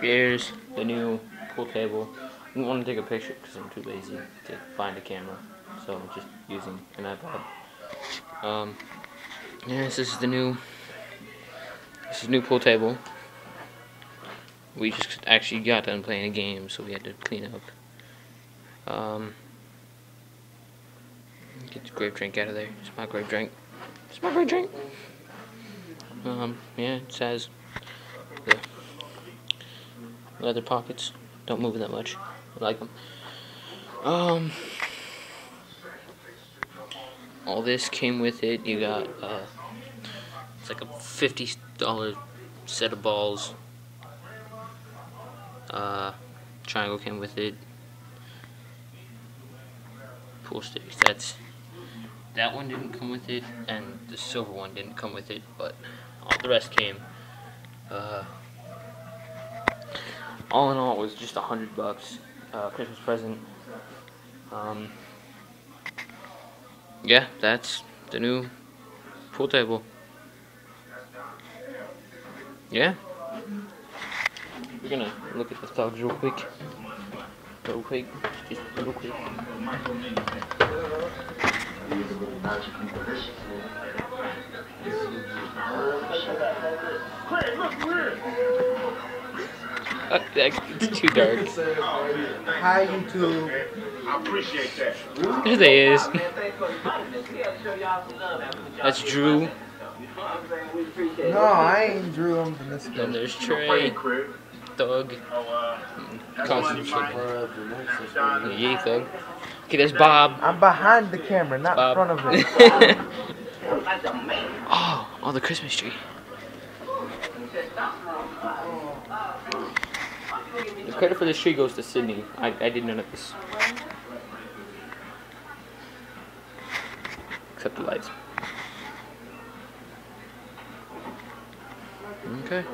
Here's the new pool table. I don't want to take a picture because I'm too lazy to find a camera, so I'm just using an iPod. Um, yes, this is the new. This is new pool table. We just actually got done playing a game, so we had to clean up. Um, get the grape drink out of there. It's my grape drink. It's my grape drink. Um, yeah, it says leather pockets don't move that much. I like them. Um, all this came with it. You got uh, it's like a fifty dollar set of balls. Uh, triangle came with it. Pool sticks. That's that one didn't come with it, and the silver one didn't come with it, but all the rest came. Uh, all in all, it was just a hundred bucks. Uh, Christmas present. Um, yeah, that's the new pool table. Yeah. We're gonna look at the thugs real quick. Real quick. Just real quick. Uh, it's too dark. Hi, YouTube. I appreciate that. There they is. That's Drew. No, I ain't Drew. I'm Then there's Trey, Thug, Oh, uh, Concentrate. Yay, Thug. Okay, there's Bob. I'm behind the camera, not in front of it. oh, oh, the Christmas tree. The credit for this tree goes to Sydney. I, I did none of this. Except the lights. Okay.